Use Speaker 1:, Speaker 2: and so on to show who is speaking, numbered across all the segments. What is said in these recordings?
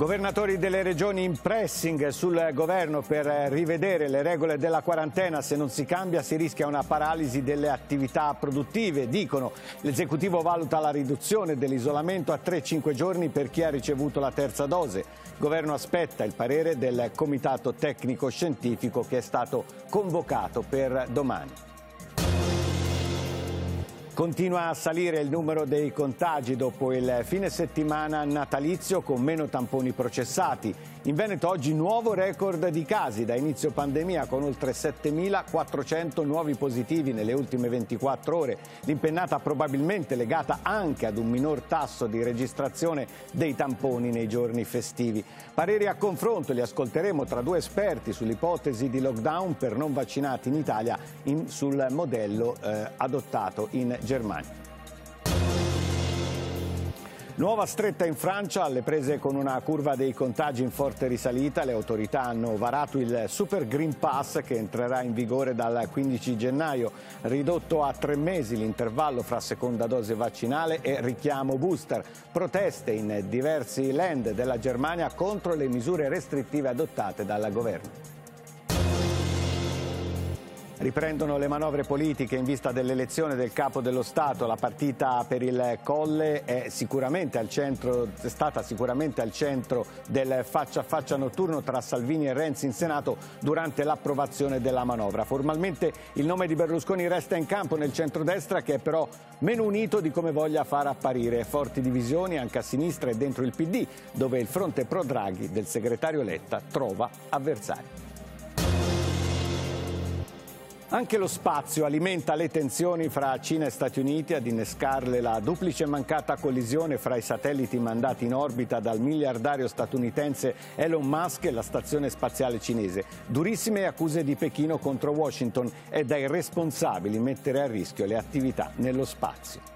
Speaker 1: Governatori delle regioni in pressing sul governo per rivedere le regole della quarantena. Se non si cambia si rischia una paralisi delle attività produttive. Dicono l'esecutivo valuta la riduzione dell'isolamento a 3-5 giorni per chi ha ricevuto la terza dose. Il governo aspetta il parere del comitato tecnico scientifico che è stato convocato per domani. Continua a salire il numero dei contagi dopo il fine settimana natalizio con meno tamponi processati. In Veneto oggi nuovo record di casi da inizio pandemia con oltre 7.400 nuovi positivi nelle ultime 24 ore. L'impennata probabilmente legata anche ad un minor tasso di registrazione dei tamponi nei giorni festivi. Pareri a confronto li ascolteremo tra due esperti sull'ipotesi di lockdown per non vaccinati in Italia in, sul modello eh, adottato in Germania. Nuova stretta in Francia, alle prese con una curva dei contagi in forte risalita, le autorità hanno varato il Super Green Pass che entrerà in vigore dal 15 gennaio, ridotto a tre mesi l'intervallo fra seconda dose vaccinale e richiamo booster. Proteste in diversi land della Germania contro le misure restrittive adottate dal governo. Riprendono le manovre politiche in vista dell'elezione del capo dello Stato. La partita per il Colle è, centro, è, stata sicuramente al centro del faccia a faccia notturno tra Salvini e Renzi in Senato durante l'approvazione della manovra. Formalmente il nome di Berlusconi resta in campo nel centrodestra che è però meno unito di come voglia far apparire. Forti divisioni anche a sinistra e dentro il PD dove il fronte pro Draghi del segretario Letta trova avversari. Anche lo spazio alimenta le tensioni fra Cina e Stati Uniti ad innescarle la duplice mancata collisione fra i satelliti mandati in orbita dal miliardario statunitense Elon Musk e la stazione spaziale cinese. Durissime accuse di Pechino contro Washington e dai responsabili mettere a rischio le attività nello spazio.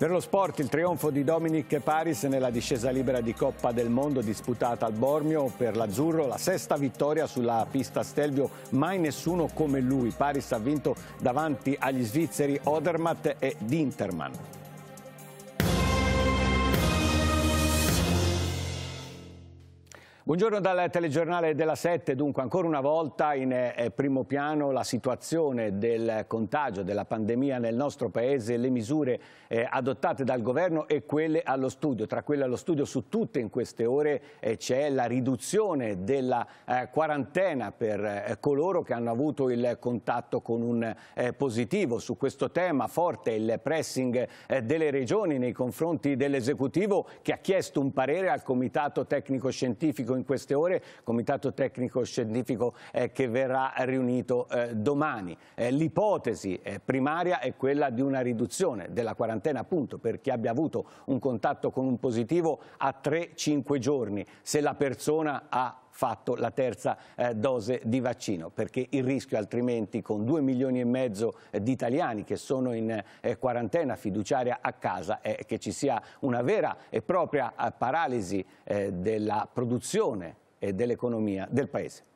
Speaker 1: Per lo sport il trionfo di Dominic Paris nella discesa libera di Coppa del Mondo disputata al Bormio per l'Azzurro, la sesta vittoria sulla pista Stelvio, mai nessuno come lui. Paris ha vinto davanti agli svizzeri Odermatt e Dinterman. Buongiorno dal telegiornale della 7, dunque ancora una volta in eh, primo piano la situazione del contagio, della pandemia nel nostro Paese, le misure eh, adottate dal governo e quelle allo studio. Tra quelle allo studio su tutte in queste ore eh, c'è la riduzione della quarantena per coloro che hanno avuto il contatto con un positivo. Su questo tema forte il pressing delle regioni nei confronti dell'esecutivo che ha chiesto un parere al Comitato Tecnico Scientifico in queste ore, comitato tecnico scientifico eh, che verrà riunito eh, domani. Eh, l'ipotesi eh, primaria è quella di una riduzione della quarantena appunto per chi abbia avuto un contatto con un positivo a 3-5 giorni se la persona ha fatto la terza eh, dose di vaccino, perché il rischio altrimenti con 2 milioni e mezzo eh, di italiani che sono in eh, quarantena fiduciaria a casa è che ci sia una vera e propria eh, paralisi eh, della produzione e dell'economia del Paese.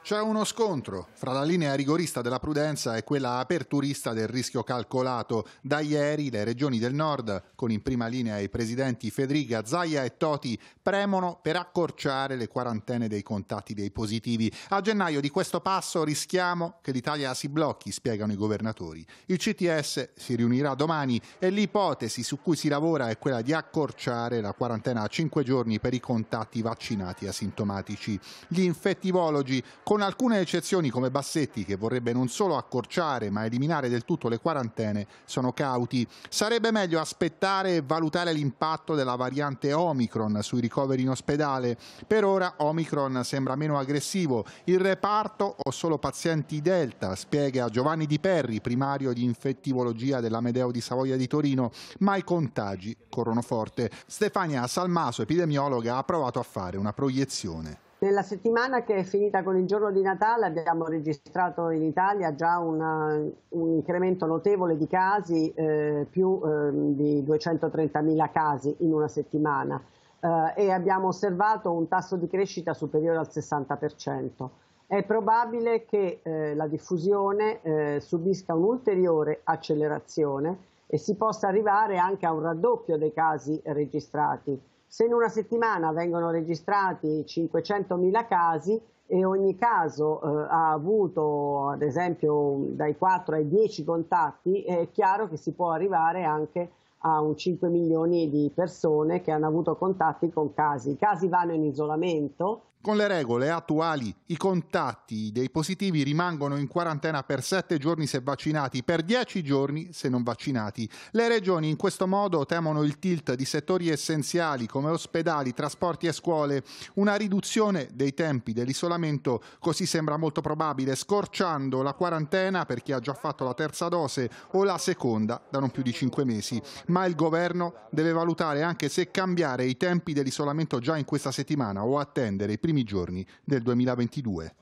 Speaker 2: C'è uno scontro fra la linea rigorista della prudenza e quella aperturista del rischio calcolato. Da ieri le regioni del nord, con in prima linea i presidenti Federica, Zaia e Toti, premono per accorciare le quarantene dei contatti dei positivi. A gennaio di questo passo rischiamo che l'Italia si blocchi, spiegano i governatori. Il CTS si riunirà domani e l'ipotesi su cui si lavora è quella di accorciare la quarantena a 5 giorni per i contatti vaccinati asintomatici. Gli infettivologi con alcune eccezioni come Bassetti che vorrebbe non solo accorciare ma eliminare del tutto le quarantene, sono cauti. Sarebbe meglio aspettare e valutare l'impatto della variante Omicron sui ricoveri in ospedale. Per ora Omicron sembra meno aggressivo. Il reparto o solo pazienti Delta, spiega Giovanni Di Perri, primario di infettivologia dell'Amedeo di Savoia di Torino, ma i contagi corrono forte. Stefania Salmaso, epidemiologa, ha provato a fare una proiezione.
Speaker 3: Nella settimana che è finita con il giorno di Natale abbiamo registrato in Italia già una, un incremento notevole di casi, eh, più eh, di 230.000 casi in una settimana eh, e abbiamo osservato un tasso di crescita superiore al 60%. È probabile che eh, la diffusione eh, subisca un'ulteriore accelerazione e si possa arrivare anche a un raddoppio dei casi registrati. Se in una settimana vengono registrati 500.000 casi e ogni caso eh, ha avuto ad esempio dai 4 ai 10 contatti, è chiaro che si può arrivare anche a un 5 milioni di persone che hanno avuto contatti con casi. I casi vanno in isolamento
Speaker 2: con le regole attuali i contatti dei positivi rimangono in quarantena per 7 giorni se vaccinati, per 10 giorni se non vaccinati. Le regioni in questo modo temono il tilt di settori essenziali come ospedali, trasporti e scuole. Una riduzione dei tempi dell'isolamento così sembra molto probabile, scorciando la quarantena per chi ha già fatto la terza dose o la seconda da non più di 5 mesi. Ma il governo deve valutare anche se cambiare i tempi dell'isolamento già in questa settimana o attendere i primi giorni del 2022.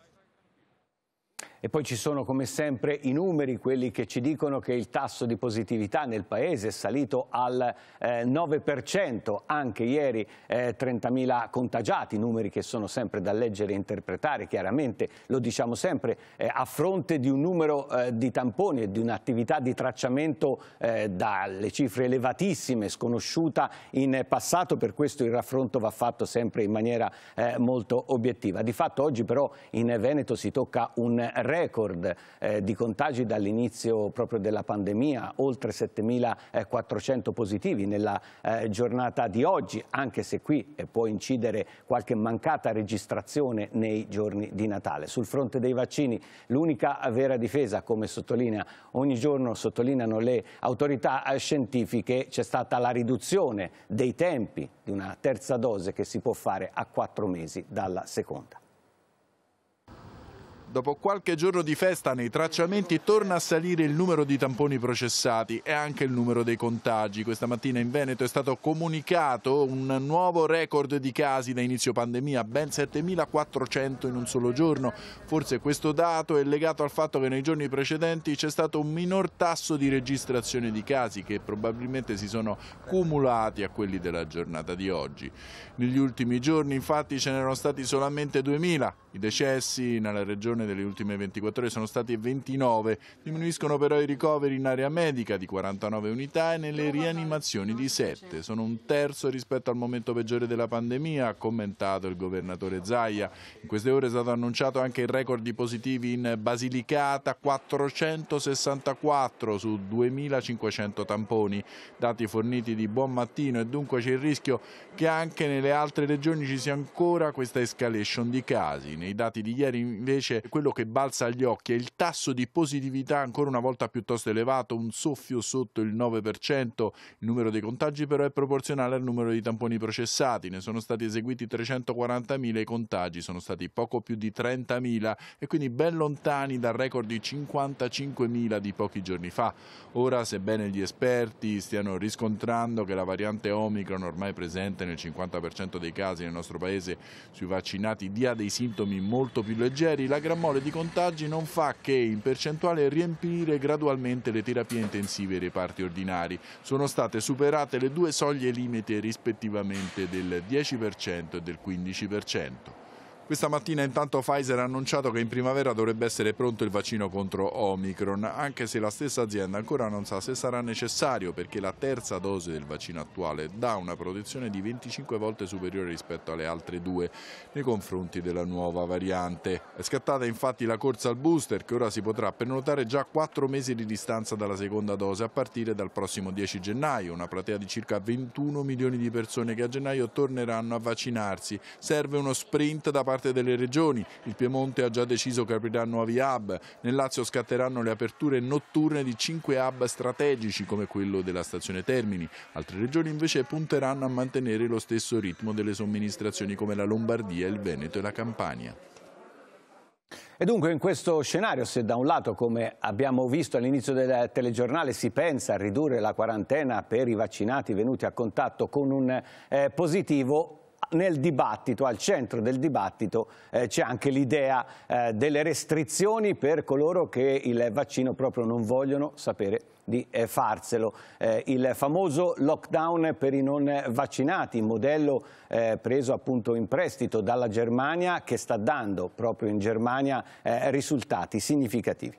Speaker 1: E poi ci sono come sempre i numeri, quelli che ci dicono che il tasso di positività nel Paese è salito al eh, 9%, anche ieri eh, 30.000 contagiati, numeri che sono sempre da leggere e interpretare, chiaramente lo diciamo sempre, eh, a fronte di un numero eh, di tamponi e di un'attività di tracciamento eh, dalle cifre elevatissime, sconosciuta in passato, per questo il raffronto va fatto sempre in maniera eh, molto obiettiva. Di fatto oggi però in Veneto si tocca un record eh, di contagi dall'inizio proprio della pandemia, oltre 7.400 positivi nella eh, giornata di oggi, anche se qui eh, può incidere qualche mancata registrazione nei giorni di Natale. Sul fronte dei vaccini l'unica vera difesa, come sottolinea ogni giorno sottolineano le autorità eh, scientifiche, c'è stata la riduzione dei tempi di una terza dose che si può fare a quattro mesi dalla seconda.
Speaker 4: Dopo qualche giorno di festa nei tracciamenti torna a salire il numero di tamponi processati e anche il numero dei contagi. Questa mattina in Veneto è stato comunicato un nuovo record di casi da inizio pandemia, ben 7.400 in un solo giorno. Forse questo dato è legato al fatto che nei giorni precedenti c'è stato un minor tasso di registrazione di casi che probabilmente si sono cumulati a quelli della giornata di oggi. Negli ultimi giorni infatti ce n'erano stati solamente 2.000. I decessi nella regione delle ultime 24 ore sono stati 29, diminuiscono però i ricoveri in area medica di 49 unità e nelle rianimazioni di 7, sono un terzo rispetto al momento peggiore della pandemia, ha commentato il governatore Zaia. In queste ore è stato annunciato anche il record di positivi in Basilicata, 464 su 2500 tamponi, dati forniti di buon mattino e dunque c'è il rischio che anche nelle altre regioni ci sia ancora questa escalation di casi. Nei dati di ieri invece quello che balza agli occhi è il tasso di positività ancora una volta piuttosto elevato, un soffio sotto il 9%, il numero dei contagi però è proporzionale al numero di tamponi processati, ne sono stati eseguiti 340.000, i contagi sono stati poco più di 30.000 e quindi ben lontani dal record di 55.000 di pochi giorni fa. Ora, sebbene gli esperti stiano riscontrando che la variante Omicron ormai presente nel 50% dei casi nel nostro paese sui vaccinati dia dei sintomi molto più leggeri, la gran mole di contagi non fa che in percentuale riempire gradualmente le terapie intensive e i reparti ordinari. Sono state superate le due soglie limite rispettivamente del 10% e del 15%. Questa mattina intanto Pfizer ha annunciato che in primavera dovrebbe essere pronto il vaccino contro Omicron, anche se la stessa azienda ancora non sa se sarà necessario perché la terza dose del vaccino attuale dà una protezione di 25 volte superiore rispetto alle altre due nei confronti della nuova variante. È scattata infatti la corsa al booster che ora si potrà prenotare già 4 mesi di distanza dalla seconda dose a partire dal prossimo 10 gennaio, una platea di circa 21 milioni di persone che a gennaio torneranno a vaccinarsi. Serve uno sprint da parte parte delle regioni. Il Piemonte ha già deciso che aprirà nuovi hub. Nel Lazio scatteranno le aperture notturne di cinque hub strategici come quello della stazione Termini. Altre regioni invece punteranno a mantenere lo stesso ritmo delle somministrazioni come la Lombardia, il Veneto e la Campania.
Speaker 1: E dunque in questo scenario, se da un lato, come abbiamo visto all'inizio del telegiornale, si pensa a ridurre la quarantena per i vaccinati venuti a contatto con un eh, positivo, nel dibattito, al centro del dibattito eh, c'è anche l'idea eh, delle restrizioni per coloro che il vaccino proprio non vogliono sapere di eh, farselo. Eh, il famoso lockdown per i non vaccinati, modello eh, preso appunto in prestito dalla Germania che sta dando proprio in Germania eh, risultati significativi.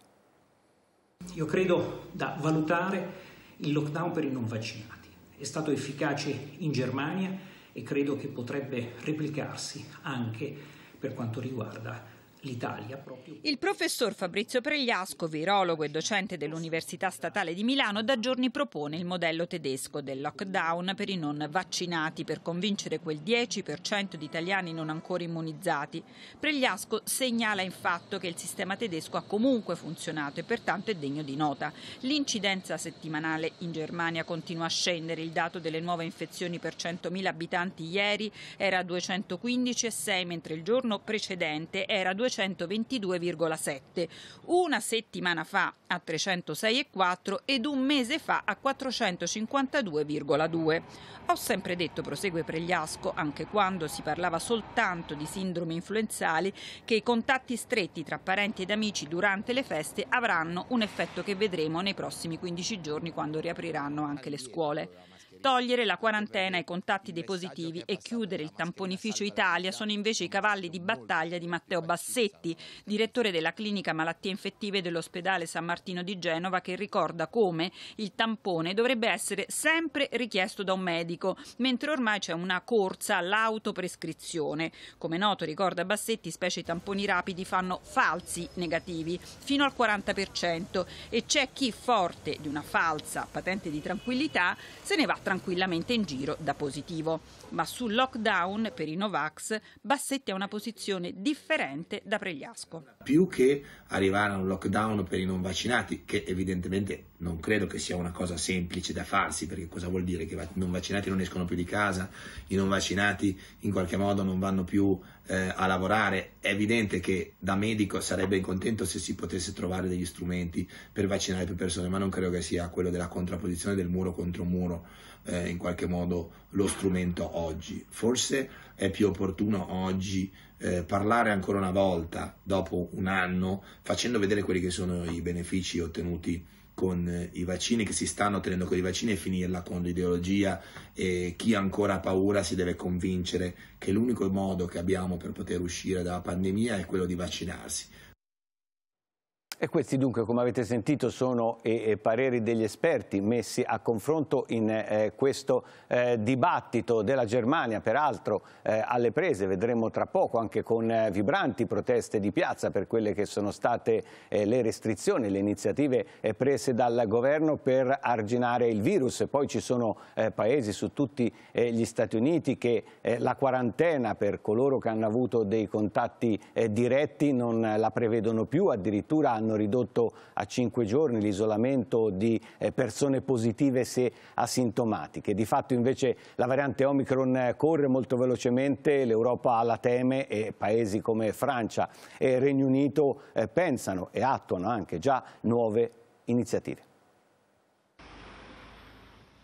Speaker 5: Io credo da valutare il lockdown per i non vaccinati. È stato efficace in Germania e credo che potrebbe replicarsi anche per quanto riguarda l'Italia proprio.
Speaker 6: Il professor Fabrizio Pregliasco, virologo e docente dell'Università Statale di Milano, da giorni propone il modello tedesco del lockdown per i non vaccinati per convincere quel 10% di italiani non ancora immunizzati. Pregliasco segnala in fatto che il sistema tedesco ha comunque funzionato e pertanto è degno di nota. L'incidenza settimanale in Germania continua a scendere, il dato delle nuove infezioni per 100.000 abitanti ieri era 215,6 mentre il giorno precedente era 200 222,7, una settimana fa a 306,4 ed un mese fa a 452,2. Ho sempre detto, prosegue Pregliasco, anche quando si parlava soltanto di sindrome influenzali, che i contatti stretti tra parenti ed amici durante le feste avranno un effetto che vedremo nei prossimi 15 giorni quando riapriranno anche le scuole. Togliere la quarantena ai contatti dei positivi e chiudere il tamponificio Italia sono invece i cavalli di battaglia di Matteo Bassetti, direttore della clinica malattie infettive dell'ospedale San Martino di Genova, che ricorda come il tampone dovrebbe essere sempre richiesto da un medico, mentre ormai c'è una corsa all'autoprescrizione. Come noto, ricorda Bassetti, specie i tamponi rapidi fanno falsi negativi fino al 40% e c'è chi forte di una falsa patente di tranquillità se ne va tranquillamente in giro da positivo. Ma sul lockdown per i Novax Bassetti ha una posizione differente da Pregliasco.
Speaker 7: Più che arrivare a un lockdown per i non vaccinati, che evidentemente non credo che sia una cosa semplice da farsi, perché cosa vuol dire che i non vaccinati non escono più di casa, i non vaccinati in qualche modo non vanno più eh, a lavorare. È evidente che da medico sarebbe contento se si potesse trovare degli strumenti per vaccinare più persone, ma non credo che sia quello della contrapposizione del muro contro muro eh, in qualche modo lo strumento oggi. Forse è più opportuno oggi eh, parlare ancora una volta, dopo un anno, facendo vedere quelli che sono i benefici ottenuti con eh, i vaccini, che si stanno ottenendo con i vaccini e finirla con l'ideologia e chi ancora ha paura si deve convincere che l'unico modo che abbiamo per poter uscire dalla pandemia è quello di vaccinarsi.
Speaker 1: E questi dunque, come avete sentito, sono i, i pareri degli esperti messi a confronto in eh, questo eh, dibattito della Germania, peraltro eh, alle prese, vedremo tra poco anche con eh, vibranti proteste di piazza per quelle che sono state eh, le restrizioni, le iniziative eh, prese dal governo per arginare il virus. Poi ci sono paesi su tutti gli Stati Uniti che la quarantena per coloro che hanno avuto dei contatti diretti non la prevedono più, addirittura hanno hanno ridotto a cinque giorni l'isolamento di eh, persone positive se asintomatiche. Di fatto invece la variante Omicron corre molto velocemente, l'Europa la teme e paesi come Francia e Regno Unito eh, pensano e attuano anche già nuove iniziative.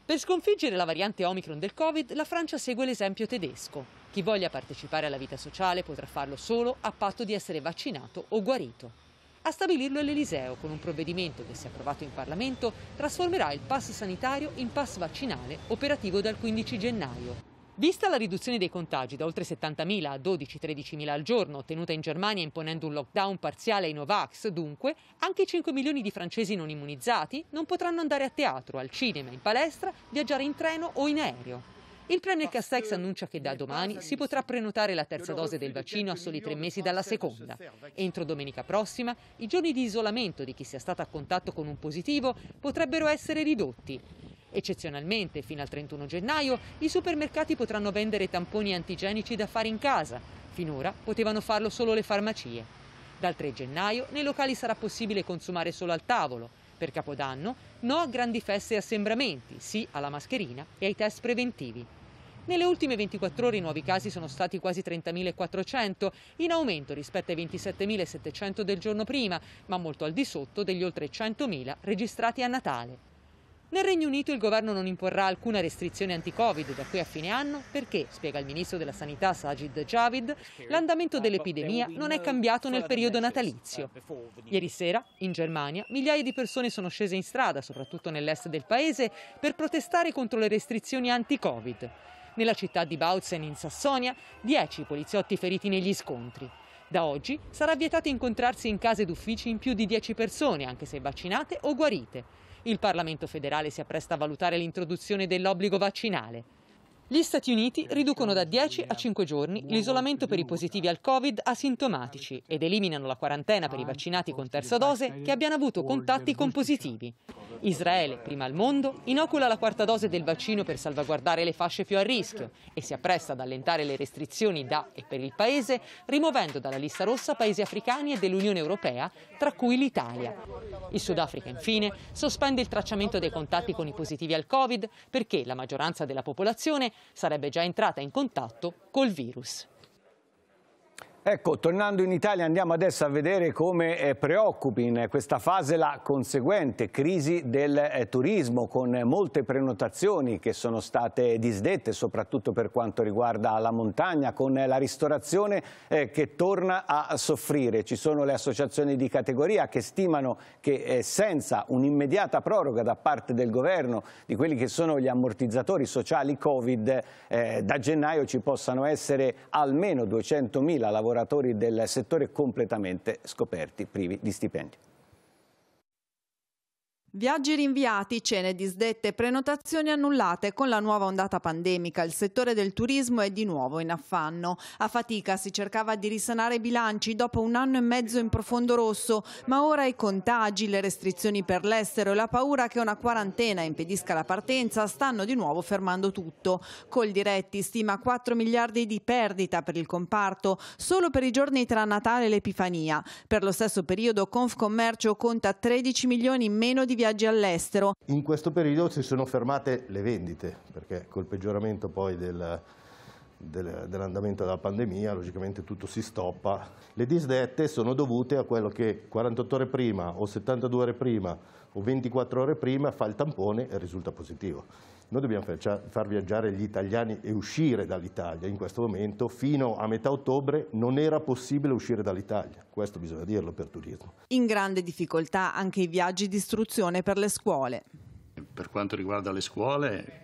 Speaker 8: Per sconfiggere la variante Omicron del Covid, la Francia segue l'esempio tedesco. Chi voglia partecipare alla vita sociale potrà farlo solo a patto di essere vaccinato o guarito. A stabilirlo è l'Eliseo, con un provvedimento che, se approvato in Parlamento, trasformerà il pass sanitario in pass vaccinale, operativo dal 15 gennaio. Vista la riduzione dei contagi da oltre 70.000 a 12-13.000 al giorno, ottenuta in Germania imponendo un lockdown parziale ai Novax, dunque, anche i 5 milioni di francesi non immunizzati non potranno andare a teatro, al cinema, in palestra, viaggiare in treno o in aereo. Il Premier Castex annuncia che da domani si potrà prenotare la terza dose del vaccino a soli tre mesi dalla seconda. Entro domenica prossima i giorni di isolamento di chi sia stato a contatto con un positivo potrebbero essere ridotti. Eccezionalmente, fino al 31 gennaio, i supermercati potranno vendere tamponi antigenici da fare in casa. Finora potevano farlo solo le farmacie. Dal 3 gennaio nei locali sarà possibile consumare solo al tavolo. Per Capodanno no a grandi feste e assembramenti, sì alla mascherina e ai test preventivi. Nelle ultime 24 ore i nuovi casi sono stati quasi 30.400, in aumento rispetto ai 27.700 del giorno prima, ma molto al di sotto degli oltre 100.000 registrati a Natale. Nel Regno Unito il governo non imporrà alcuna restrizione anti-Covid da qui a fine anno perché, spiega il ministro della Sanità Sajid Javid, l'andamento dell'epidemia non è cambiato nel periodo natalizio. Ieri sera, in Germania, migliaia di persone sono scese in strada, soprattutto nell'est del paese, per protestare contro le restrizioni anti-Covid. Nella città di Bautzen, in Sassonia, 10 poliziotti feriti negli scontri. Da oggi sarà vietato incontrarsi in case ed uffici in più di 10 persone, anche se vaccinate o guarite. Il Parlamento federale si appresta a valutare l'introduzione dell'obbligo vaccinale. Gli Stati Uniti riducono da 10 a 5 giorni l'isolamento per i positivi al Covid asintomatici ed eliminano la quarantena per i vaccinati con terza dose che abbiano avuto contatti con positivi. Israele, prima al mondo, inocula la quarta dose del vaccino per salvaguardare le fasce più a rischio e si appresta ad allentare le restrizioni da e per il paese, rimuovendo dalla lista rossa paesi africani e dell'Unione Europea, tra cui l'Italia. Il Sudafrica, infine, sospende il tracciamento dei contatti con i positivi al Covid perché la maggioranza della popolazione sarebbe già entrata in contatto col virus.
Speaker 1: Ecco, tornando in Italia andiamo adesso a vedere come eh, preoccupi in questa fase la conseguente crisi del eh, turismo con molte prenotazioni che sono state disdette soprattutto per quanto riguarda la montagna con la ristorazione eh, che torna a soffrire. Ci sono le associazioni di categoria che stimano che senza un'immediata proroga da parte del governo di quelli che sono gli ammortizzatori sociali Covid da gennaio ci possano essere almeno 200.000 lavoratori lavoratori del settore completamente scoperti, privi di stipendi.
Speaker 9: Viaggi rinviati, cene disdette, prenotazioni annullate. Con la nuova ondata pandemica il settore del turismo è di nuovo in affanno. A fatica si cercava di risanare i bilanci dopo un anno e mezzo in profondo rosso, ma ora i contagi, le restrizioni per l'estero e la paura che una quarantena impedisca la partenza stanno di nuovo fermando tutto. Col Diretti stima 4 miliardi di perdita per il comparto solo per i giorni tra Natale e l'Epifania. Per lo stesso periodo Confcommercio conta 13 milioni in meno di viaggi all'estero.
Speaker 10: In questo periodo si sono fermate le vendite, perché col peggioramento poi del, del, dell'andamento della pandemia, logicamente tutto si stoppa. Le disdette sono dovute a quello che 48 ore prima o 72 ore prima o 24 ore prima fa il tampone e risulta positivo. Noi dobbiamo far viaggiare gli italiani e uscire dall'Italia. In questo momento, fino a metà ottobre, non era possibile uscire dall'Italia. Questo bisogna dirlo per turismo.
Speaker 9: In grande difficoltà anche i viaggi di istruzione per le scuole.
Speaker 11: Per quanto riguarda le scuole,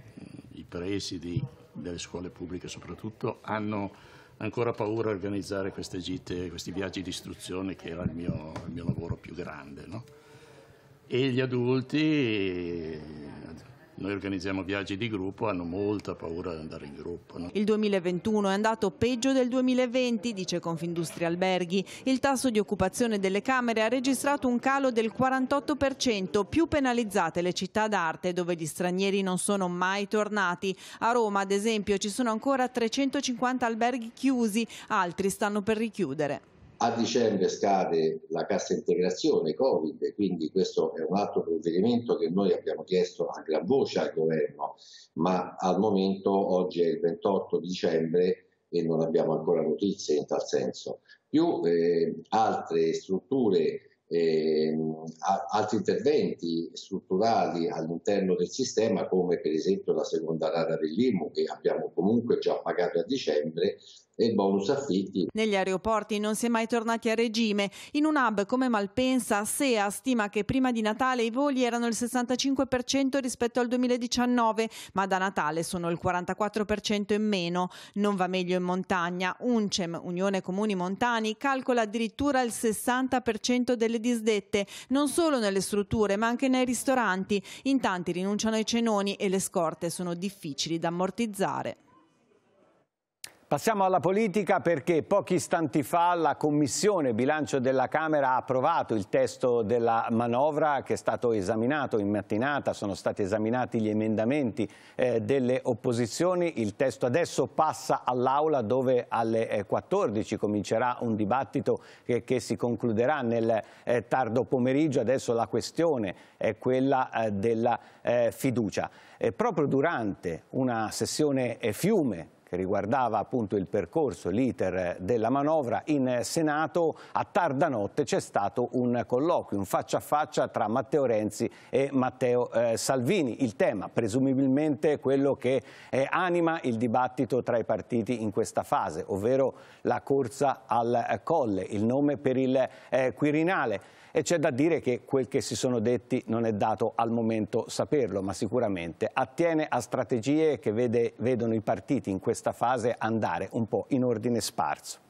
Speaker 11: i presidi delle scuole pubbliche soprattutto hanno ancora paura a organizzare queste gite, questi viaggi di istruzione che era il mio, il mio lavoro più grande. No? E gli adulti noi organizziamo viaggi di gruppo, hanno molta paura di andare in gruppo. No?
Speaker 9: Il 2021 è andato peggio del 2020, dice Confindustria Alberghi. Il tasso di occupazione delle camere ha registrato un calo del 48%, più penalizzate le città d'arte dove gli stranieri non sono mai tornati. A Roma, ad esempio, ci sono ancora 350 alberghi chiusi, altri stanno per richiudere.
Speaker 12: A dicembre scade la cassa integrazione Covid, quindi questo è un altro provvedimento che noi abbiamo chiesto a gran voce al governo, ma al momento oggi è il 28 dicembre e non abbiamo ancora notizie in tal senso. Più eh, altre strutture eh, altri interventi strutturali all'interno del sistema come per esempio la seconda rata dell'IMU che abbiamo comunque già pagato a dicembre e bonus affitti.
Speaker 9: Negli aeroporti non si è mai tornati a regime. In un hub come Malpensa, SEA stima che prima di Natale i voli erano il 65% rispetto al 2019, ma da Natale sono il 44% in meno. Non va meglio in montagna. UNCEM, Unione Comuni Montani, calcola addirittura il 60% delle disdette, non solo nelle strutture ma anche nei ristoranti. In tanti rinunciano ai cenoni e le scorte sono difficili da ammortizzare.
Speaker 1: Passiamo alla politica perché pochi istanti fa la Commissione Bilancio della Camera ha approvato il testo della manovra che è stato esaminato in mattinata, sono stati esaminati gli emendamenti eh, delle opposizioni, il testo adesso passa all'Aula dove alle 14 eh, comincerà un dibattito che, che si concluderà nel eh, tardo pomeriggio, adesso la questione è quella eh, della eh, fiducia. proprio durante una sessione fiume che riguardava appunto il percorso, l'iter della manovra, in Senato a tarda notte c'è stato un colloquio, un faccia a faccia tra Matteo Renzi e Matteo eh, Salvini. Il tema presumibilmente quello che eh, anima il dibattito tra i partiti in questa fase, ovvero la corsa al colle, il nome per il eh, Quirinale e c'è da dire che quel che si sono detti non è dato al momento saperlo, ma sicuramente attiene a strategie che vede, vedono i partiti in questa fase andare un po' in ordine sparso.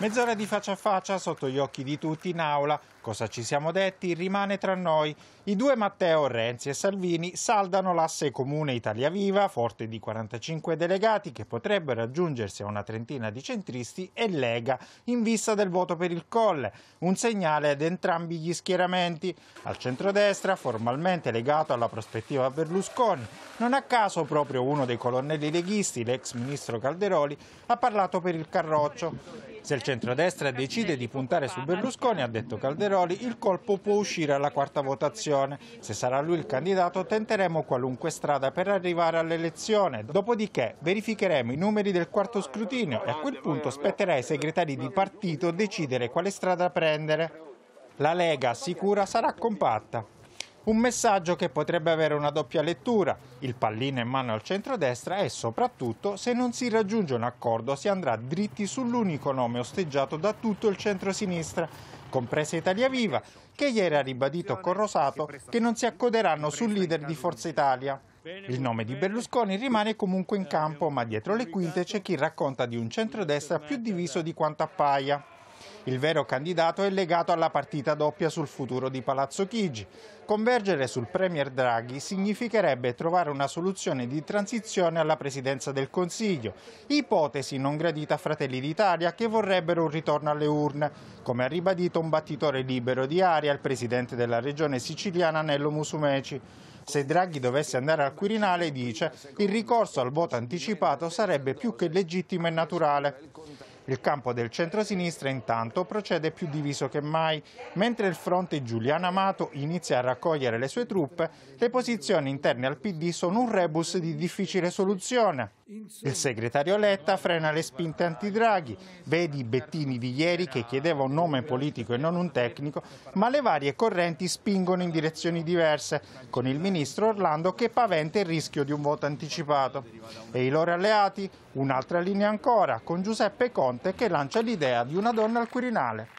Speaker 13: Mezz'ora di faccia a faccia sotto gli occhi di tutti in aula. Cosa ci siamo detti rimane tra noi. I due Matteo, Renzi e Salvini saldano l'asse comune Italia Viva, forte di 45 delegati che potrebbero aggiungersi a una trentina di centristi, e Lega, in vista del voto per il Colle. Un segnale ad entrambi gli schieramenti. Al centrodestra, formalmente legato alla prospettiva Berlusconi. Non a caso proprio uno dei colonnelli leghisti, l'ex ministro Calderoli, ha parlato per il Carroccio. Se il centrodestra decide di puntare su Berlusconi, ha detto Calderoli, il colpo può uscire alla quarta votazione. Se sarà lui il candidato, tenteremo qualunque strada per arrivare all'elezione. Dopodiché verificheremo i numeri del quarto scrutinio e a quel punto spetterà ai segretari di partito decidere quale strada prendere. La Lega assicura sarà compatta. Un messaggio che potrebbe avere una doppia lettura, il pallino in mano al centrodestra e soprattutto se non si raggiunge un accordo si andrà dritti sull'unico nome osteggiato da tutto il centro-sinistra, compresa Italia Viva, che ieri ha ribadito con Rosato che non si accoderanno sul leader di Forza Italia. Il nome di Berlusconi rimane comunque in campo, ma dietro le quinte c'è chi racconta di un centrodestra più diviso di quanto appaia. Il vero candidato è legato alla partita doppia sul futuro di Palazzo Chigi. Convergere sul Premier Draghi significherebbe trovare una soluzione di transizione alla presidenza del Consiglio, ipotesi non gradita a Fratelli d'Italia che vorrebbero un ritorno alle urne, come ha ribadito un battitore libero di aria il presidente della regione siciliana Nello Musumeci. Se Draghi dovesse andare al Quirinale, dice, il ricorso al voto anticipato sarebbe più che legittimo e naturale. Il campo del centrosinistra intanto procede più diviso che mai. Mentre il fronte Giuliano Amato inizia a raccogliere le sue truppe, le posizioni interne al PD sono un rebus di difficile soluzione. Il segretario Letta frena le spinte anti-Draghi, vedi Bettini di ieri che chiedeva un nome politico e non un tecnico, ma le varie correnti spingono in direzioni diverse, con il ministro Orlando che paventa il rischio di un voto anticipato. E i loro alleati? Un'altra linea ancora, con Giuseppe Conte che lancia l'idea di una donna al Quirinale.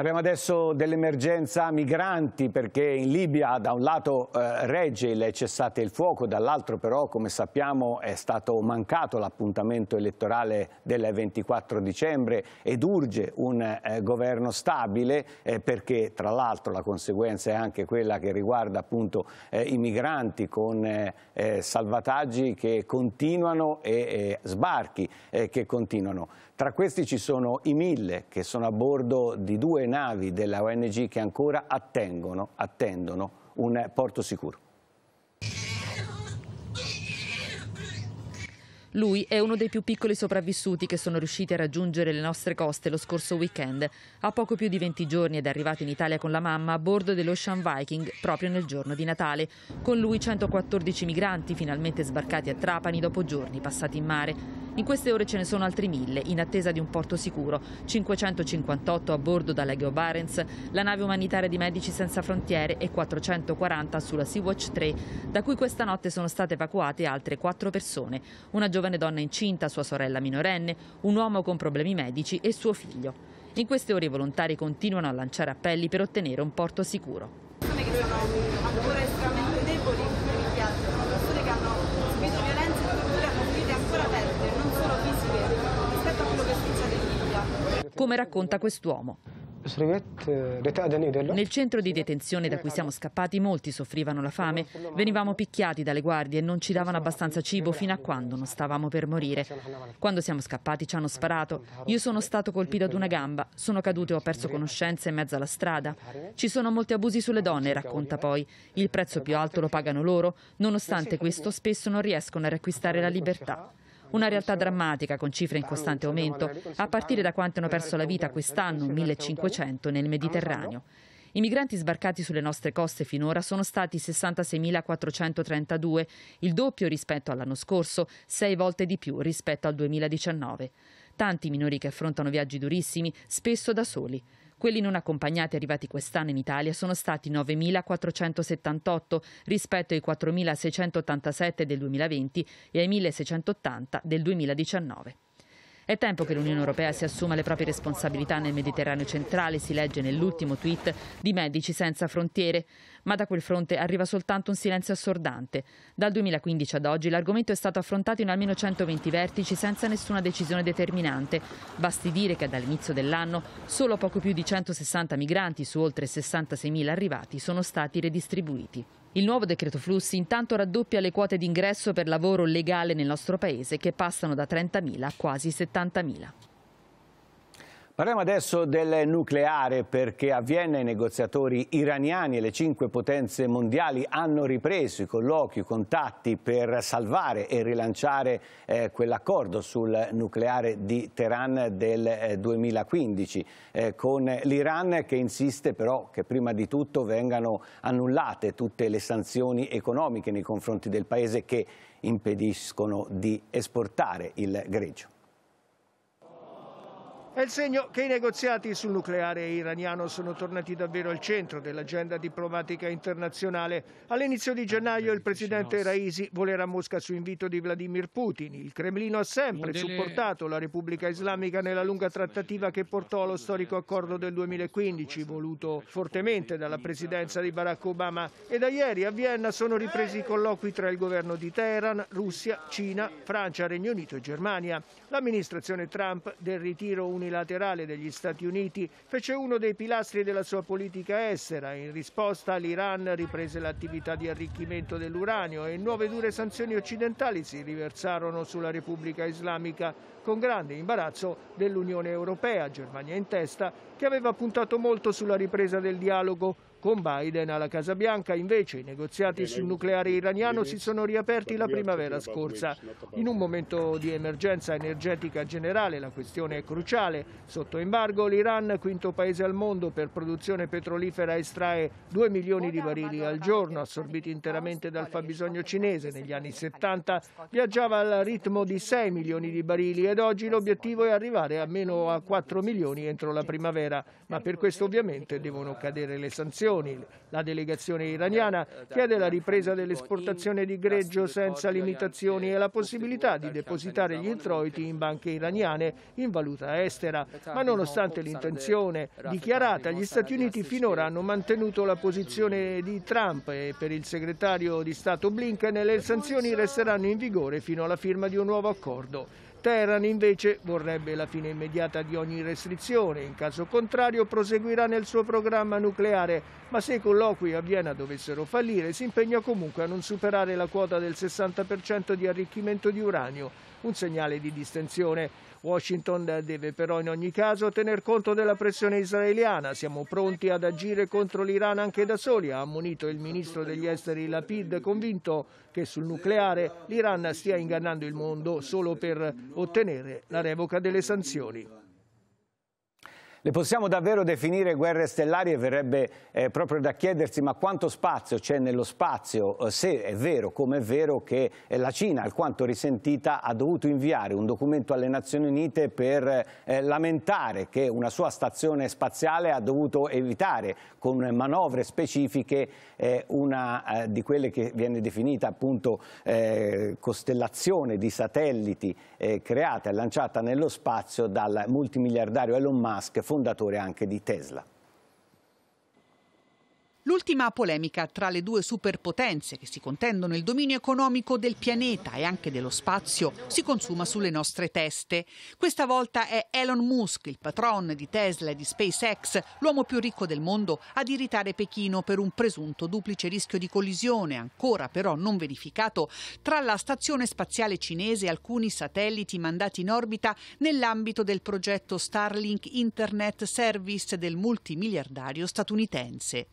Speaker 1: Parliamo adesso dell'emergenza migranti perché in Libia da un lato eh, regge il cessate il fuoco, dall'altro però come sappiamo è stato mancato l'appuntamento elettorale del 24 dicembre ed urge un eh, governo stabile eh, perché tra l'altro la conseguenza è anche quella che riguarda appunto eh, i migranti con eh, eh, salvataggi che continuano e sbarchi che continuano. Tra questi ci sono i mille che sono a bordo di due navi della ONG che ancora attengono, attendono un porto sicuro.
Speaker 14: Lui è uno dei più piccoli sopravvissuti che sono riusciti a raggiungere le nostre coste lo scorso weekend. A poco più di 20 giorni ed è arrivato in Italia con la mamma a bordo dell'Ocean Viking proprio nel giorno di Natale. Con lui 114 migranti finalmente sbarcati a Trapani dopo giorni passati in mare. In queste ore ce ne sono altri mille in attesa di un porto sicuro, 558 a bordo da Legio Barents, la nave umanitaria di Medici Senza Frontiere e 440 sulla Sea-Watch 3, da cui questa notte sono state evacuate altre quattro persone, una giovane donna incinta, sua sorella minorenne, un uomo con problemi medici e suo figlio. In queste ore i volontari continuano a lanciare appelli per ottenere un porto sicuro. Persone che sono ancora estremamente deboli, persone che hanno subito violenze e torture, hanno ferite ancora aperte, non solo fisiche, rispetto a quello che è successo in Libia. Come racconta quest'uomo. Nel centro di detenzione da cui siamo scappati molti soffrivano la fame, venivamo picchiati dalle guardie e non ci davano abbastanza cibo fino a quando non stavamo per morire. Quando siamo scappati ci hanno sparato, io sono stato colpito ad una gamba, sono caduto e ho perso conoscenza in mezzo alla strada. Ci sono molti abusi sulle donne, racconta poi. Il prezzo più alto lo pagano loro, nonostante questo spesso non riescono a riacquistare la libertà. Una realtà drammatica con cifre in costante aumento, a partire da quanti hanno perso la vita quest'anno, 1500, nel Mediterraneo. I migranti sbarcati sulle nostre coste finora sono stati 66.432, il doppio rispetto all'anno scorso, sei volte di più rispetto al 2019. Tanti minori che affrontano viaggi durissimi, spesso da soli. Quelli non accompagnati arrivati quest'anno in Italia sono stati 9.478 rispetto ai 4.687 del 2020 e ai 1.680 del 2019. È tempo che l'Unione Europea si assuma le proprie responsabilità nel Mediterraneo centrale, si legge nell'ultimo tweet di Medici Senza Frontiere. Ma da quel fronte arriva soltanto un silenzio assordante. Dal 2015 ad oggi l'argomento è stato affrontato in almeno 120 vertici senza nessuna decisione determinante. Basti dire che dall'inizio dell'anno solo poco più di 160 migranti su oltre 66.000 arrivati sono stati redistribuiti. Il nuovo decreto flussi intanto raddoppia le quote d'ingresso per lavoro legale nel nostro paese che passano da 30.000 a quasi 70.000.
Speaker 1: Parliamo adesso del nucleare perché a Vienna i negoziatori iraniani e le cinque potenze mondiali hanno ripreso i colloqui, i contatti per salvare e rilanciare eh, quell'accordo sul nucleare di Teheran del eh, 2015 eh, con l'Iran che insiste però che prima di tutto vengano annullate tutte le sanzioni economiche nei confronti del paese che impediscono di esportare il greggio.
Speaker 15: È il segno che i negoziati sul nucleare iraniano sono tornati davvero al centro dell'agenda diplomatica internazionale. All'inizio di gennaio il presidente Raisi volerà a Mosca su invito di Vladimir Putin. Il Cremlino ha sempre supportato la Repubblica Islamica nella lunga trattativa che portò allo storico accordo del 2015, voluto fortemente dalla presidenza di Barack Obama. E da ieri a Vienna sono ripresi i colloqui tra il governo di Teheran, Russia, Cina, Francia, Regno Unito e Germania. L'amministrazione Trump del ritiro unilaterale degli Stati Uniti fece uno dei pilastri della sua politica estera. In risposta l'Iran riprese l'attività di arricchimento dell'uranio e nuove dure sanzioni occidentali si riversarono sulla Repubblica Islamica con grande imbarazzo dell'Unione Europea, Germania in testa, che aveva puntato molto sulla ripresa del dialogo con Biden alla Casa Bianca invece i negoziati sul nucleare iraniano si sono riaperti la primavera scorsa. In un momento di emergenza energetica generale la questione è cruciale. Sotto embargo l'Iran, quinto paese al mondo per produzione petrolifera, estrae 2 milioni di barili al giorno, assorbiti interamente dal fabbisogno cinese. Negli anni 70 viaggiava al ritmo di 6 milioni di barili ed oggi l'obiettivo è arrivare almeno a 4 milioni entro la primavera. Ma per questo ovviamente devono cadere le sanzioni sanzioni. La delegazione iraniana chiede la ripresa dell'esportazione di greggio senza limitazioni e la possibilità di depositare gli introiti in banche iraniane in valuta estera. Ma nonostante l'intenzione dichiarata, gli Stati Uniti finora hanno mantenuto la posizione di Trump e per il segretario di Stato Blinken le sanzioni resteranno in vigore fino alla firma di un nuovo accordo. Teheran invece vorrebbe la fine immediata di ogni restrizione, in caso contrario proseguirà nel suo programma nucleare, ma se i colloqui a Vienna dovessero fallire si impegna comunque a non superare la quota del 60% di arricchimento di uranio, un segnale di distensione. Washington deve però in ogni caso tener conto della pressione israeliana. Siamo pronti ad agire contro l'Iran anche da soli, ha ammonito il ministro degli esteri Lapid, convinto che sul nucleare l'Iran stia ingannando il mondo solo per ottenere la revoca delle sanzioni.
Speaker 1: Le possiamo davvero definire guerre stellari? E verrebbe eh, proprio da chiedersi ma quanto spazio c'è nello spazio? Eh, se è vero, come è vero che eh, la Cina, alquanto risentita, ha dovuto inviare un documento alle Nazioni Unite per eh, lamentare che una sua stazione spaziale ha dovuto evitare con manovre specifiche una di quelle che viene definita appunto costellazione di satelliti creata e lanciata nello spazio dal multimiliardario Elon Musk fondatore anche di Tesla.
Speaker 16: L'ultima polemica tra le due superpotenze che si contendono il dominio economico del pianeta e anche dello spazio si consuma sulle nostre teste. Questa volta è Elon Musk, il patron di Tesla e di SpaceX, l'uomo più ricco del mondo, ad irritare Pechino per un presunto duplice rischio di collisione, ancora però non verificato, tra la stazione spaziale cinese e alcuni satelliti mandati in orbita nell'ambito del progetto Starlink Internet Service del multimiliardario statunitense.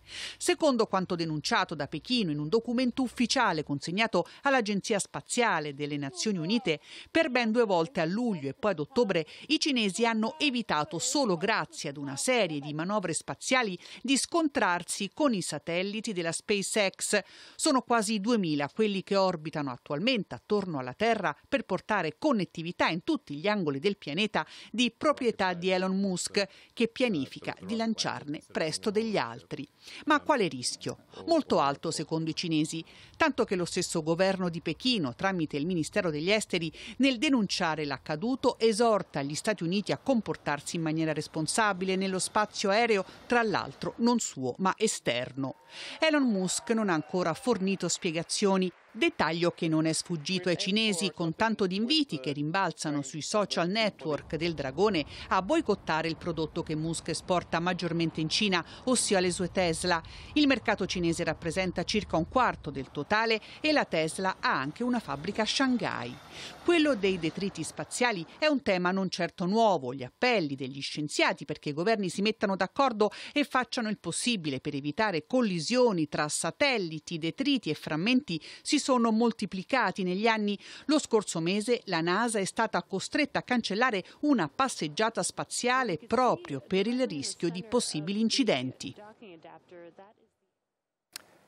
Speaker 16: Secondo quanto denunciato da Pechino in un documento ufficiale consegnato all'Agenzia Spaziale delle Nazioni Unite, per ben due volte a luglio e poi ad ottobre i cinesi hanno evitato solo grazie ad una serie di manovre spaziali di scontrarsi con i satelliti della SpaceX. Sono quasi 2000 quelli che orbitano attualmente attorno alla Terra per portare connettività in tutti gli angoli del pianeta di proprietà di Elon Musk, che pianifica di lanciarne presto degli altri. Ma Quale rischio? Molto alto secondo i cinesi, tanto che lo stesso governo di Pechino, tramite il Ministero degli Esteri, nel denunciare l'accaduto, esorta gli Stati Uniti a comportarsi in maniera responsabile nello spazio aereo, tra l'altro non suo ma esterno. Elon Musk non ha ancora fornito spiegazioni Dettaglio che non è sfuggito ai cinesi con tanto di inviti che rimbalzano sui social network del dragone a boicottare il prodotto che Musk esporta maggiormente in Cina, ossia le sue Tesla. Il mercato cinese rappresenta circa un quarto del totale e la Tesla ha anche una fabbrica a Shanghai. Quello dei detriti spaziali è un tema non certo nuovo, gli appelli degli scienziati perché i governi si mettano d'accordo e facciano il possibile per evitare collisioni tra satelliti, detriti e frammenti si sono moltiplicati negli anni. Lo scorso mese la NASA è stata costretta a cancellare una passeggiata spaziale proprio per il rischio di possibili incidenti.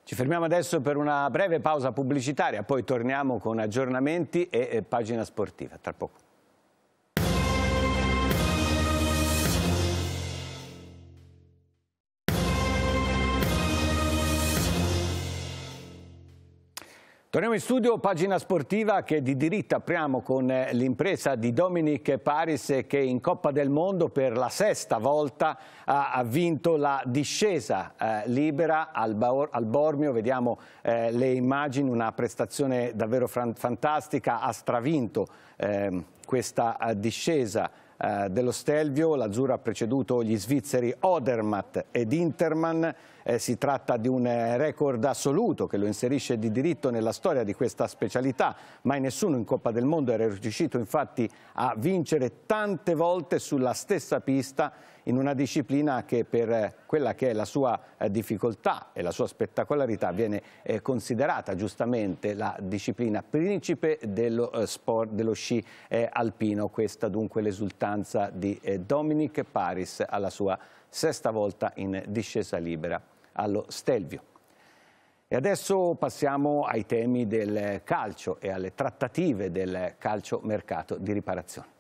Speaker 1: Ci fermiamo adesso per una breve pausa pubblicitaria, poi torniamo con aggiornamenti e pagina sportiva. Tra poco. Torniamo in studio, pagina sportiva che di diritto apriamo con eh, l'impresa di Dominic Paris che in Coppa del Mondo per la sesta volta ha vinto la discesa eh, libera al, Bormio. Vediamo eh, le immagini, una prestazione davvero fantastica, ha stravinto ehm, questa discesa dello Stelvio, l'Azzurro ha preceduto gli svizzeri Odermatt ed Interman, eh, si tratta di un eh, record assoluto che lo inserisce di diritto nella storia di questa specialità, mai nessuno in Coppa del Mondo era riuscito infatti a vincere tante volte sulla stessa pista in una disciplina che per eh, quella che è la sua eh, difficoltà e la sua spettacolarità viene considerata giustamente la disciplina principe dello sport, dello sci alpino. Questa dunque l'esultanza di Dominic Paris alla sua sesta volta in discesa libera allo Stelvio. E adesso passiamo ai temi del calcio e alle trattative del calcio mercato di riparazione.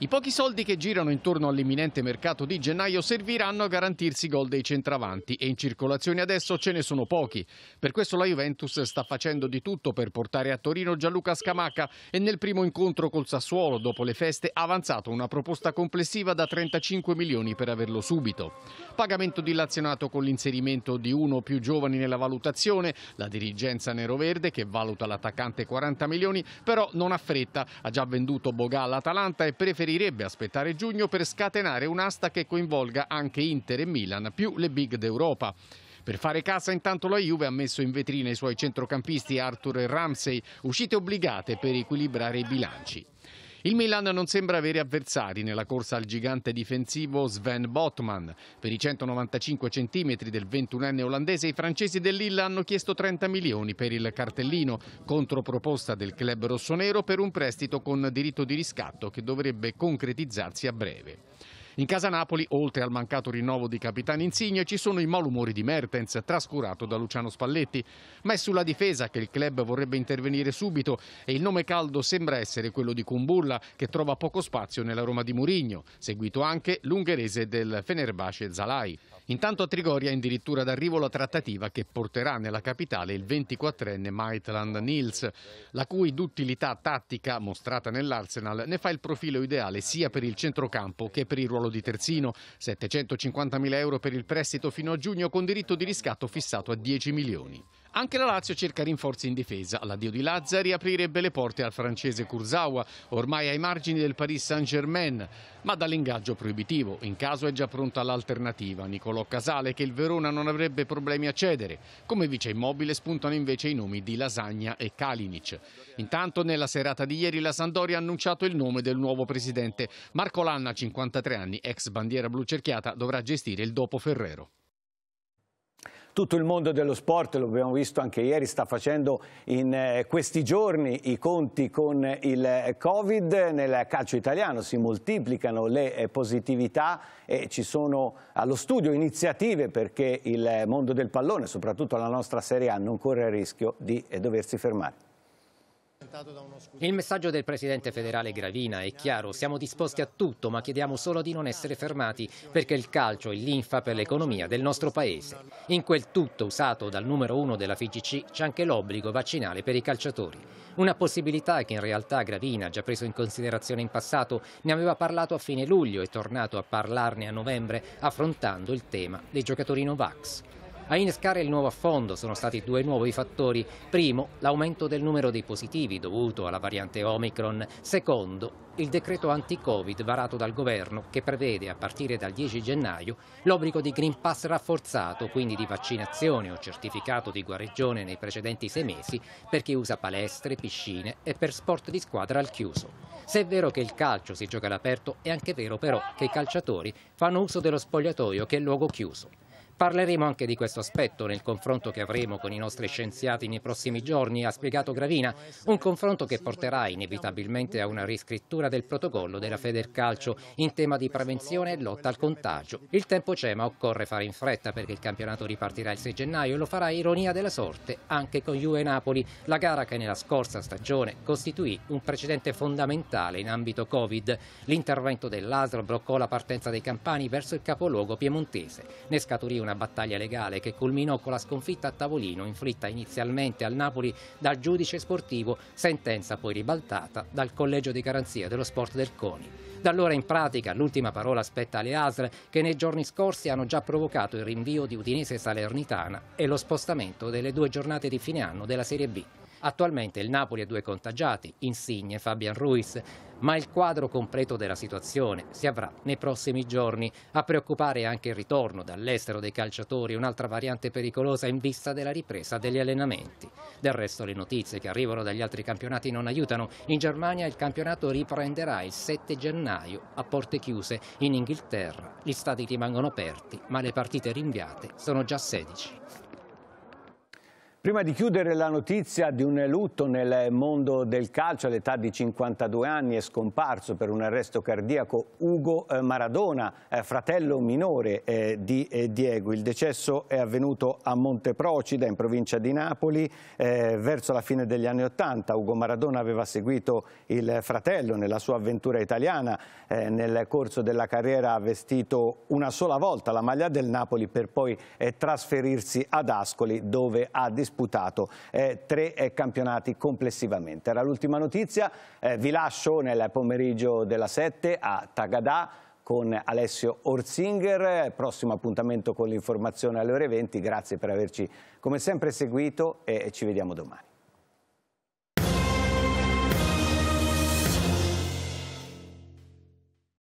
Speaker 17: I pochi soldi che girano intorno all'imminente mercato di gennaio serviranno a garantirsi gol dei centravanti e in circolazione adesso ce ne sono pochi. Per questo la Juventus sta facendo di tutto per portare a Torino Gianluca Scamacca e nel primo incontro col Sassuolo dopo le feste ha avanzato una proposta complessiva da 35 milioni per averlo subito. Pagamento dilazionato con l'inserimento di uno o più giovani nella valutazione, la dirigenza neroverde che valuta l'attaccante 40 milioni però non ha fretta, ha già venduto Boga all'Atalanta e preferisce preferirebbe aspettare giugno per scatenare un'asta che coinvolga anche Inter e Milan più le big d'Europa. Per fare casa intanto la Juve ha messo in vetrina i suoi centrocampisti Arthur e Ramsey, uscite obbligate per equilibrare i bilanci. Il Milan non sembra avere avversari nella corsa al gigante difensivo Sven Botman. Per i 195 cm del 21enne olandese i francesi dell'Illa hanno chiesto 30 milioni per il cartellino, controproposta del club rossonero per un prestito con diritto di riscatto che dovrebbe concretizzarsi a breve. In casa Napoli, oltre al mancato rinnovo di capitano Insigne, ci sono i malumori di Mertens, trascurato da Luciano Spalletti. Ma è sulla difesa che il club vorrebbe intervenire subito e il nome caldo sembra essere quello di Kumbulla, che trova poco spazio nella Roma di Murigno, seguito anche l'ungherese del Fenerbahce Zalai. Intanto a Trigoria è addirittura d'arrivo la trattativa che porterà nella capitale il 24enne Maitland Nils, la cui duttilità tattica mostrata nell'Arsenal ne fa il profilo ideale sia per il centrocampo che per il ruolo di terzino. 750.000 euro per il prestito fino a giugno con diritto di riscatto fissato a 10 milioni. Anche la Lazio cerca rinforzi in difesa. L'addio di Lazzari aprirebbe le porte al francese Kurzawa, ormai ai margini del Paris Saint-Germain, ma dall'ingaggio proibitivo. In caso è già pronta l'alternativa. Nicolò Casale, che il Verona non avrebbe problemi a cedere. Come vice immobile spuntano invece i nomi di Lasagna e Kalinic. Intanto nella serata di ieri la Sandoria ha annunciato il nome del nuovo presidente. Marco Lanna, 53 anni, ex bandiera blu cerchiata, dovrà gestire il dopo Ferrero.
Speaker 1: Tutto il mondo dello sport, lo abbiamo visto anche ieri, sta facendo in eh, questi giorni i conti con il Covid. Nel calcio italiano si moltiplicano le eh, positività e ci sono allo studio iniziative perché il mondo del pallone, soprattutto la nostra Serie A, non corre il rischio di eh, doversi fermare.
Speaker 18: Il messaggio del Presidente federale Gravina è chiaro, siamo disposti a tutto ma chiediamo solo di non essere fermati perché il calcio è l'infa per l'economia del nostro Paese. In quel tutto usato dal numero uno della FIGC c'è anche l'obbligo vaccinale per i calciatori. Una possibilità che in realtà Gravina già preso in considerazione in passato, ne aveva parlato a fine luglio e tornato a parlarne a novembre affrontando il tema dei giocatori Novax. A innescare il nuovo affondo sono stati due nuovi fattori. Primo, l'aumento del numero dei positivi dovuto alla variante Omicron. Secondo, il decreto anti-Covid varato dal governo che prevede a partire dal 10 gennaio l'obbligo di Green Pass rafforzato, quindi di vaccinazione o certificato di guarigione nei precedenti sei mesi per chi usa palestre, piscine e per sport di squadra al chiuso. Se è vero che il calcio si gioca all'aperto, è anche vero però che i calciatori fanno uso dello spogliatoio che è luogo chiuso. Parleremo anche di questo aspetto nel confronto che avremo con i nostri scienziati nei prossimi giorni, ha spiegato Gravina, un confronto che porterà inevitabilmente a una riscrittura del protocollo della Federcalcio in tema di prevenzione e lotta al contagio. Il tempo c'è ma occorre fare in fretta perché il campionato ripartirà il 6 gennaio e lo farà ironia della sorte anche con Juve Napoli, la gara che nella scorsa stagione costituì un precedente fondamentale in ambito Covid. L'intervento dell'ASL bloccò la partenza dei campani verso il capoluogo piemontese. Ne scaturì una una battaglia legale che culminò con la sconfitta a tavolino inflitta inizialmente al Napoli dal giudice sportivo, sentenza poi ribaltata dal collegio di garanzia dello sport del CONI. Da allora in pratica l'ultima parola spetta alle ASL che nei giorni scorsi hanno già provocato il rinvio di Udinese Salernitana e lo spostamento delle due giornate di fine anno della Serie B. Attualmente il Napoli ha due contagiati, Insigne e Fabian Ruiz, ma il quadro completo della situazione si avrà nei prossimi giorni. A preoccupare anche il ritorno dall'estero dei calciatori, un'altra variante pericolosa in vista della ripresa degli allenamenti. Del resto le notizie che arrivano dagli altri campionati non aiutano. In Germania il campionato riprenderà il 7 gennaio a porte chiuse. In Inghilterra gli stadi rimangono aperti, ma le partite rinviate sono già 16.
Speaker 1: Prima di chiudere la notizia di un lutto nel mondo del calcio, all'età di 52 anni è scomparso per un arresto cardiaco Ugo eh, Maradona, eh, fratello minore eh, di Diego. Il decesso è avvenuto a Monteprocida, in provincia di Napoli, verso la fine degli anni Ottanta. Ugo Maradona aveva seguito il fratello nella sua avventura italiana. Nel corso della carriera ha vestito una sola volta la maglia del Napoli per poi trasferirsi ad Ascoli dove ha disputato disputato eh, tre eh, campionati complessivamente. Era l'ultima notizia, eh, vi lascio nel pomeriggio della 7 a Tagadà con Alessio Orzinger, prossimo appuntamento con l'informazione alle ore 20, grazie per averci come sempre seguito e ci vediamo domani.